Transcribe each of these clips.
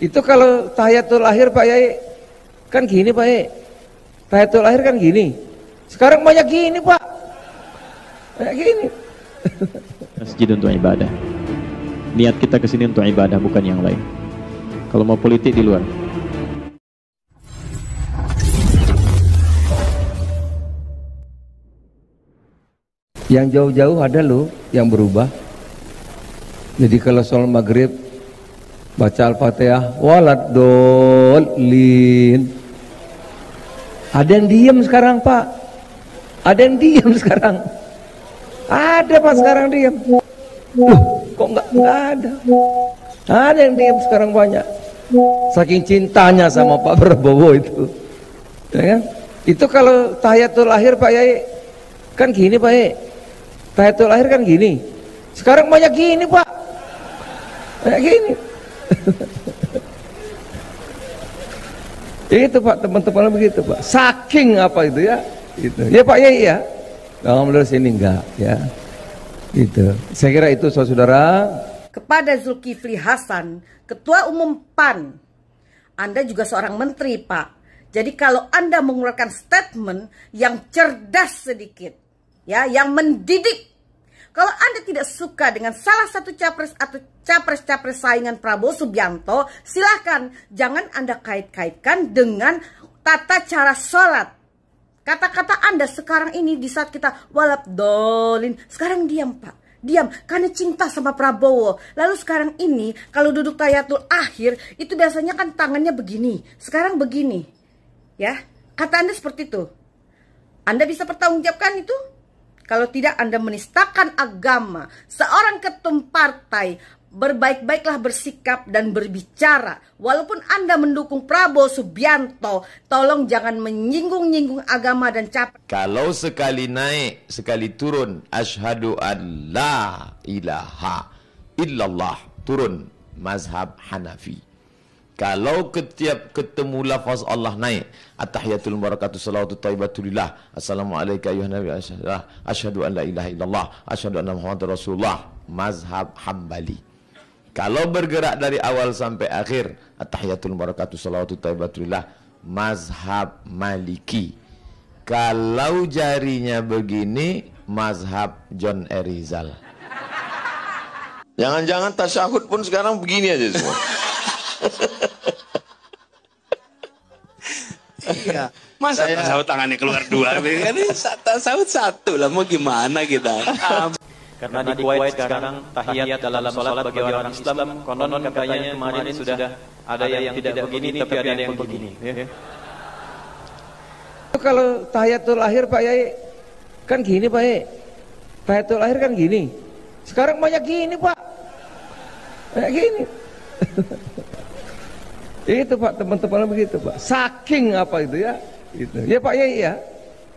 Itu kalau tahiyatul akhir Pak Yai kan gini Pak Yai. Tahiyatul akhir kan gini. Sekarang banyak gini Pak. Banyak gini. Masjid untuk ibadah. Niat kita ke sini untuk ibadah bukan yang lain. Kalau mau politik di luar. Yang jauh-jauh ada loh yang berubah. Jadi kalau soal maghrib baca al-fatihah walad dolin. Ada yang diem sekarang pak. Ada yang diem sekarang. Ada pak sekarang diem. Loh, kok nggak ada? Ada yang diem sekarang banyak. Saking cintanya sama Pak Prabowo itu. Ya kan? Itu kalau tahiyatul akhir Pak Yai kan gini Pak Yai. Tahiyatul akhir kan gini. Sekarang banyak gini Pak. Banyak gini. itu Pak teman-teman begitu Pak. Saking apa itu ya? Itu. Ya Pak ya. Alhamdulillah sini enggak ya. Itu. Saya kira itu saudara. Kepada Zulkifli Hasan, Ketua Umum PAN, Anda juga seorang menteri, Pak. Jadi kalau Anda mengeluarkan statement yang cerdas sedikit, ya, yang mendidik. Kalau Anda tidak suka dengan salah satu capres atau capres-capres saingan Prabowo Subianto, silahkan jangan Anda kait-kaitkan dengan tata cara sholat. Kata-kata Anda sekarang ini di saat kita walap dolin, sekarang diam Pak. Diam, karena cinta sama Prabowo. Lalu sekarang ini, kalau duduk tayatul akhir, itu biasanya kan tangannya begini. Sekarang begini. Ya, kata Anda seperti itu. Anda bisa pertanggungjawabkan itu? Kalau tidak Anda menistakan agama, seorang ketum partai berbaik-baiklah bersikap dan berbicara. Walaupun Anda mendukung Prabowo Subianto, tolong jangan menyinggung-nyinggung agama dan capres. Kalau sekali naik, sekali turun, asyhadu an la ilaha illallah, turun mazhab Hanafi. Kalau ketiap ketemu lafaz Allah naik At-tahiyatul barakatuh salawatu taibatulillah Assalamualaikum ayuhan nabi Asyhadu an la ilaha illallah Asyhadu anna muhammad rasulullah. Mazhab Hambali. Kalau bergerak dari awal sampai akhir At-tahiyatul barakatuh salawatu taibatulillah Mazhab Maliki. Kalau jarinya begini Mazhab John Erizal. Jangan-jangan tasyahud pun sekarang begini aja semua iya. Masa saya... sahut tangannya keluar dua? Ini sahut satu lah, mau gimana kita? Karena di Kuwait sekarang tahiyat dalam sholat bagi orang Islam konon katanya kemarin sudah ada yang tidak begini tapi ada yang begini. Ya. Kalau tahiyatul akhir Pak Yai kan gini Pak Yai. Tahiyatul akhir kan gini. Sekarang banyak gini Pak. Banyak gini. Itu Pak teman-teman begitu Pak. Saking apa itu ya? Itu. Ya Pak ya iya.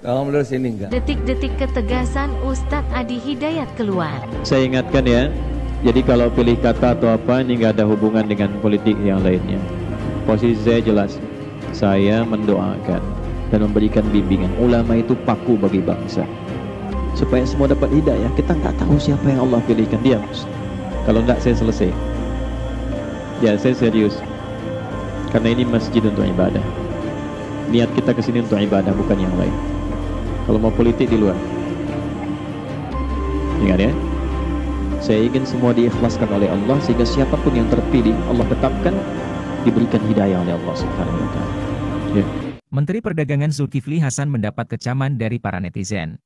Alhamdulillah sini enggak. Detik-detik ketegasan Ustadz Adi Hidayat keluar. Saya ingatkan ya. Jadi kalau pilih kata atau apa ini nggak ada hubungan dengan politik yang lainnya. Posisi saya jelas. Saya mendoakan dan memberikan bimbingan. Ulama itu paku bagi bangsa. Supaya semua dapat hidayah. Kita nggak tahu siapa yang Allah pilihkan dia. Kalau enggak saya selesai. Ya saya serius. Karena ini masjid untuk ibadah. Niat kita ke sini untuk ibadah bukan yang lain. Kalau mau politik di luar. Ingat ya. Saya ingin semua diikhlaskan oleh Allah sehingga siapa pun yang terpilih Allah tetapkan diberikan hidayah oleh Allah Subhanahu wa. Ya. Menteri Perdagangan Zulkifli Hasan mendapat kecaman dari para netizen.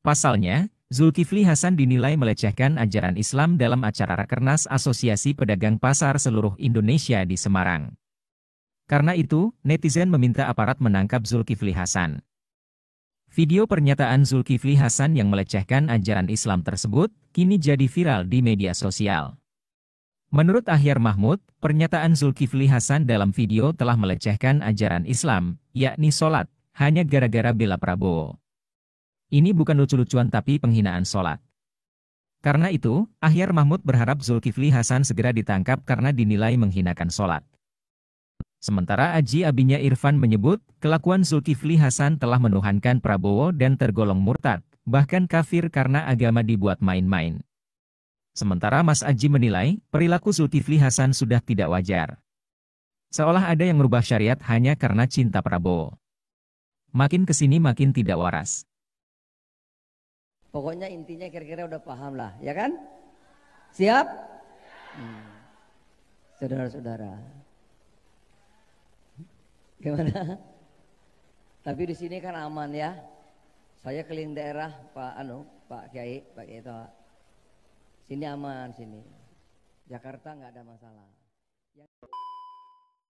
Pasalnya, Zulkifli Hasan dinilai melecehkan ajaran Islam dalam acara Rakernas Asosiasi Pedagang Pasar Seluruh Indonesia di Semarang. Karena itu, netizen meminta aparat menangkap Zulkifli Hasan. Video pernyataan Zulkifli Hasan yang melecehkan ajaran Islam tersebut, kini jadi viral di media sosial. Menurut Ahyar Mahmud, pernyataan Zulkifli Hasan dalam video telah melecehkan ajaran Islam, yakni sholat, hanya gara-gara bela Prabowo. Ini bukan lucu-lucuan tapi penghinaan sholat. Karena itu, Ahyar Mahmud berharap Zulkifli Hasan segera ditangkap karena dinilai menghinakan sholat. Sementara Aji abinya Irfan menyebut, kelakuan Zulkifli Hasan telah menuhankan Prabowo dan tergolong murtad, bahkan kafir karena agama dibuat main-main. Sementara Mas Aji menilai, perilaku Zulkifli Hasan sudah tidak wajar. Seolah ada yang merubah syariat hanya karena cinta Prabowo. Makin ke sini makin tidak waras. Pokoknya intinya kira-kira udah paham lah, ya kan? Siap? Hmm. Saudara-saudara. Gimana? Tapi di sini kan aman ya. Saya keliling daerah Pak Anu, Pak Kiai, Pak Kiai Toha. Sini aman sini. Jakarta nggak ada masalah.